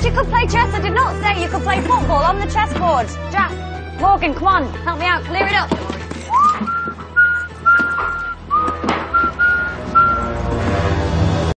said you could play chess. I did not say you could play football on the chessboard. Jack, Morgan, come on, help me out. Clear it up.